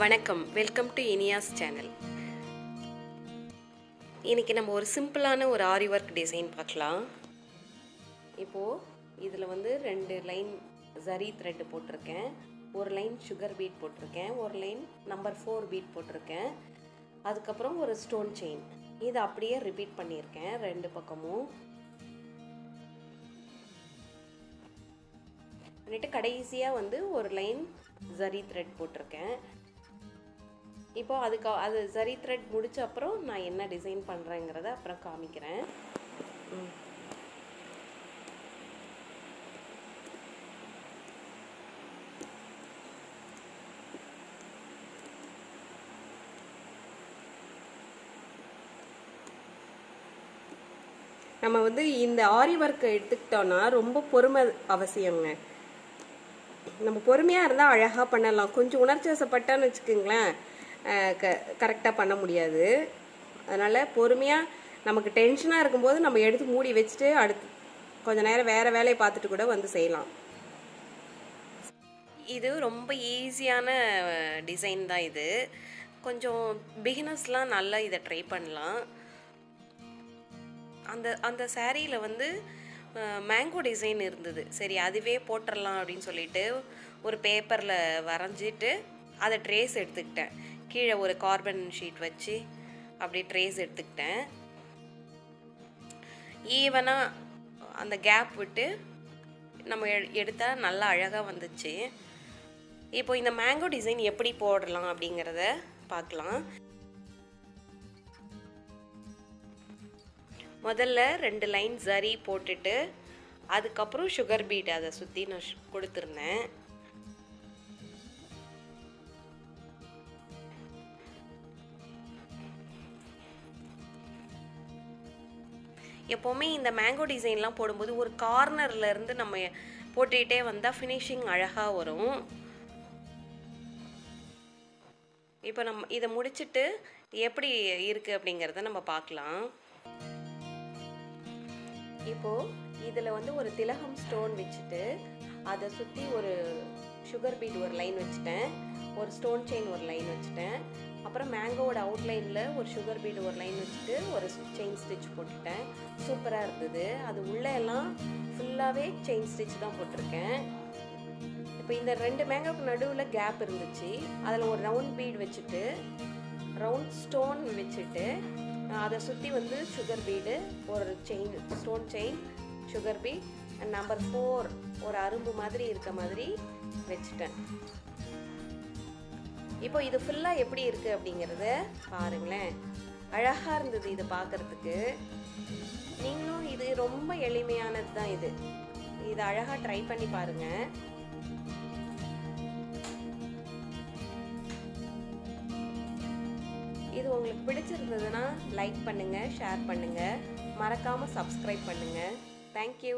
வணக்கம். Welcome to Iniya's channel இன்றைக்கி நம்ம ஒரு சிம்பிளான ஒரு ஆரி ஒர்க் டிசைன் பார்க்கலாம். இப்போது இதில் வந்து ரெண்டு லைன் ஜரி த்ரெட் போட்டிருக்கேன். ஒரு லைன் சுகர் பீட் போட்டிருக்கேன். ஒரு லைன் நம்பர் ஃபோர் பீட் போட்டிருக்கேன். அதுக்கப்புறம் ஒரு ஸ்டோன் செயின் இதை அப்படியே ரிப்பீட் பண்ணியிருக்கேன் ரெண்டு பக்கமும். பண்ணிட்டு கடைசியாக வந்து ஒரு லைன் ஜரி த்ரெட் போட்டிருக்கேன். இப்போ அதுக்கு அது சரி த்ரெட் முடிச்ச அப்புறம் நான் என்ன டிசைன் பண்ணுறேங்கிறத அப்புறம் காமிக்கிறேன். நம்ம வந்து இந்த ஆரி ஒர்க்கை எடுத்துக்கிட்டோன்னா ரொம்ப பொறுமை அவசியங்க. நம்ம பொறுமையாக இருந்தால் அழகாக பண்ணலாம். கொஞ்சம் உணர்ச்சி வசப்பட்டான்னு வச்சுக்கோங்களேன். க கரெக்டாக பண்ண முடியாது. அதனால் பொறுமையாக நமக்கு டென்ஷனாக இருக்கும்போது நம்ம எடுத்து மூடி வச்சுட்டு அடுத்து கொஞ்சம் நேரம் வேறு வேலையை பார்த்துட்டு கூட வந்து செய்யலாம். இது ரொம்ப ஈஸியான டிசைன் தான் இது. கொஞ்சம் பிகினர்ஸ்லாம் நல்லா இதை ட்ரை பண்ணலாம். அந்த அந்த சேரீயில் வந்து மேங்கோ டிசைன் இருந்தது. சரி அதுவே போட்டுடலாம் அப்படின்னு சொல்லிட்டு ஒரு பேப்பரில் வரைஞ்சிட்டு அதை ட்ரேஸ் எடுத்துக்கிட்டேன். கீழே ஒரு கார்பன் ஷீட் வச்சு அப்படி ட்ரேஸ் எடுத்துக்கிட்டேன். ஈவனாக அந்த கேப் விட்டு நம்ம எடுத்தால் நல்லா அழகாக வந்துச்சு. இப்போ இந்த மேங்கோ டிசைன் எப்படி போடலாம் அப்படிங்கிறத பார்க்கலாம். முதல்ல ரெண்டு லைன் ஜரி போட்டுட்டு அதுக்கப்புறம் சுகர் பீட் அதை சுற்றி நான் கொடுத்துருந்தேன். எப்போவுமே இந்த மேங்கோ டிசைன்லாம் போடும்போது ஒரு கார்னர்லேருந்து நம்ம போட்டுக்கிட்டே வந்தால் ஃபினிஷிங் அழகாக வரும். இப்போ நம்ம இதை முடிச்சுட்டு எப்படி இருக்குது அப்படிங்கிறத நம்ம பார்க்கலாம். இப்போது இதில் வந்து ஒரு திலகம் ஸ்டோன் வச்சுட்டு அதை சுற்றி ஒரு சுகர் பீட் ஒரு லைன் வச்சுட்டேன். ஒரு ஸ்டோன் செயின் ஒரு லைன் வச்சுட்டேன். அப்புறம் மேங்கோவோட அவுட்லைனில் ஒரு சுகர் பீடு ஒரு லைன் வச்சுட்டு ஒரு செயின் ஸ்டிச் போட்டுட்டேன். சூப்பராக இருந்தது. அது உள்ளே எல்லாம் ஃபுல்லாகவே செயின் ஸ்டிச் தான் போட்டிருக்கேன். இப்போ இந்த ரெண்டு மேங்கோக்கு நடுவில் கேப் இருந்துச்சு. அதில் ஒரு ரவுண்ட் பீட் வச்சுட்டு ரவுண்ட் ஸ்டோன் வச்சுட்டு அதை சுற்றி வந்து சுகர் பீடு ஒரு chain stone chain sugar bead and number four ஒரு அரும்பு மாதிரி இருக்க மாதிரி வச்சுட்டேன். இப்போ இது ஃபுல்லாக எப்படி இருக்குது அப்படிங்கிறத பாருங்களேன். அழகாக இருந்தது இது பார்க்குறதுக்கு நீங்களும் இது ரொம்ப எளிமையானது தான் இது. இது அழகாக ட்ரை பண்ணி பாருங்கள் இது உங்களுக்கு பிடிச்சிருந்ததுன்னா லைக் பண்ணுங்கள் ஷேர் பண்ணுங்கள் மறக்காமல் சப்ஸ்கிரைப் பண்ணுங்கள் தேங்க்யூ